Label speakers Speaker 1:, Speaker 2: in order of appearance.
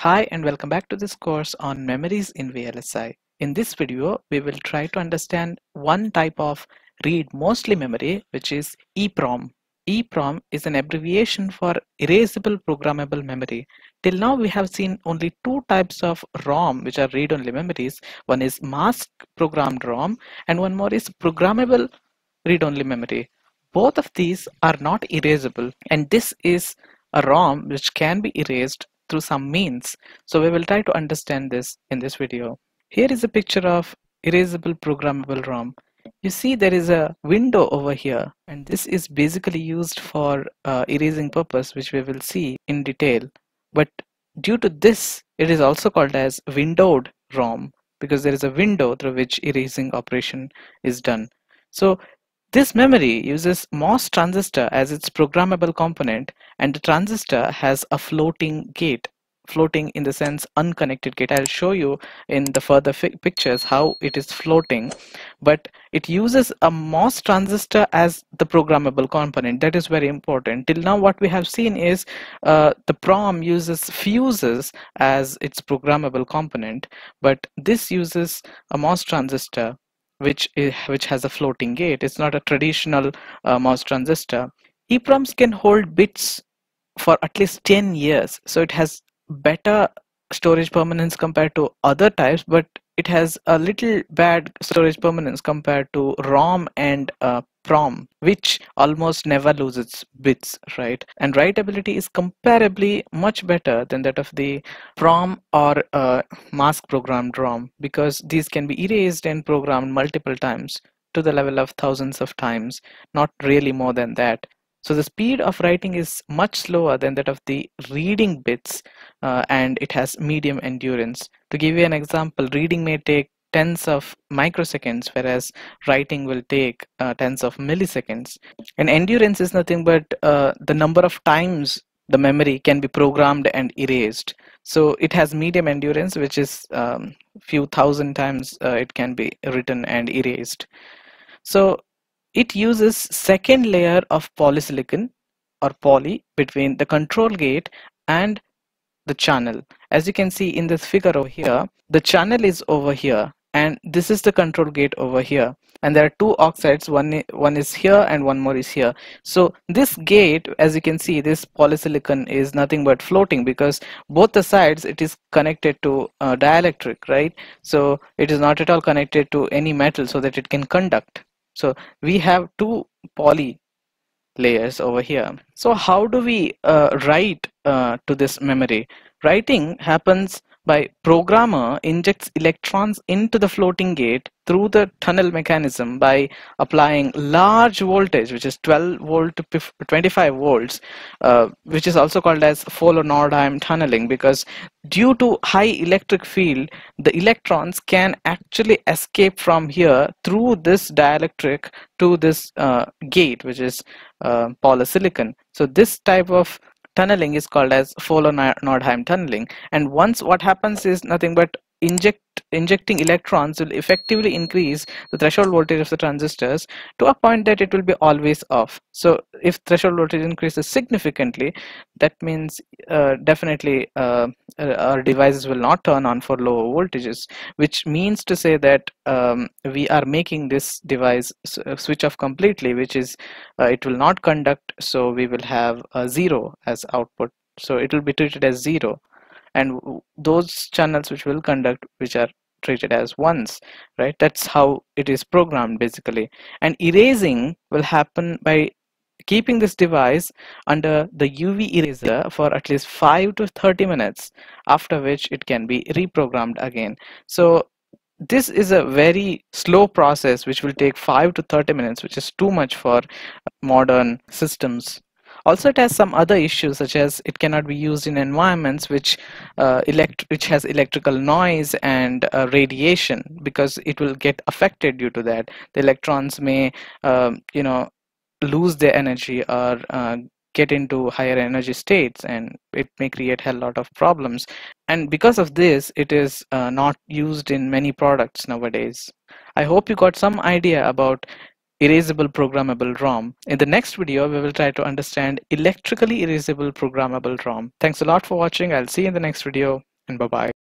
Speaker 1: Hi and welcome back to this course on memories in VLSI. In this video, we will try to understand one type of read mostly memory which is EPROM. EPROM is an abbreviation for erasable programmable memory. Till now we have seen only two types of ROM which are read-only memories. One is mask programmed ROM and one more is programmable read-only memory. Both of these are not erasable and this is a ROM which can be erased through some means. So we will try to understand this in this video. Here is a picture of erasable programmable ROM. You see there is a window over here and this is basically used for uh, erasing purpose which we will see in detail. But due to this it is also called as windowed ROM because there is a window through which erasing operation is done. So this memory uses MOS transistor as its programmable component and the transistor has a floating gate floating in the sense unconnected gate. I'll show you in the further pictures how it is floating but it uses a MOS transistor as the programmable component. That is very important. Till now what we have seen is uh, the PROM uses fuses as its programmable component but this uses a MOS transistor which is, which has a floating gate. It's not a traditional uh, MOS transistor. EPROMs can hold bits for at least 10 years. So it has better storage permanence compared to other types, but it has a little bad storage permanence compared to ROM and uh, PROM, which almost never loses bits, right? And writability is comparably much better than that of the PROM or uh, mask programmed ROM because these can be erased and programmed multiple times to the level of thousands of times, not really more than that. So the speed of writing is much slower than that of the reading bits uh, and it has medium endurance. To give you an example, reading may take tens of microseconds whereas writing will take uh, tens of milliseconds. And endurance is nothing but uh, the number of times the memory can be programmed and erased. So it has medium endurance which is um, few thousand times uh, it can be written and erased. So it uses second layer of polysilicon or poly between the control gate and the channel. As you can see in this figure over here, the channel is over here and this is the control gate over here. And there are two oxides one one is here and one more is here. So this gate as you can see this polysilicon is nothing but floating because both the sides it is connected to uh, dielectric right? So it is not at all connected to any metal so that it can conduct. So we have two poly layers over here. So how do we uh, write uh, to this memory. Writing happens by programmer injects electrons into the floating gate through the tunnel mechanism by applying large voltage which is 12 volt to 25 volts uh, which is also called as Fowler-Nordheim tunneling because due to high electric field the electrons can actually escape from here through this dielectric to this uh, gate which is uh, polysilicon. So this type of tunneling is called as Fowler-Nordheim tunneling. And once what happens is nothing but inject injecting electrons will effectively increase the threshold voltage of the transistors to a point that it will be always off. So if threshold voltage increases significantly that means uh, definitely uh, uh, our devices will not turn on for lower voltages which means to say that um, we are making this device uh, switch off completely which is uh, it will not conduct so we will have a zero as output. So it will be treated as zero and those channels which will conduct which are treated as ones right? That's how it is programmed basically. And erasing will happen by keeping this device under the UV eraser for at least 5 to 30 minutes after which it can be reprogrammed again. So this is a very slow process which will take 5 to 30 minutes which is too much for modern systems also, it has some other issues such as it cannot be used in environments which uh, elect which has electrical noise and uh, radiation because it will get affected due to that. The electrons may, um, you know, lose their energy or uh, get into higher energy states and it may create a lot of problems and because of this it is uh, not used in many products nowadays i hope you got some idea about erasable programmable ROM. In the next video, we will try to understand electrically erasable programmable ROM. Thanks a lot for watching. I'll see you in the next video and bye-bye.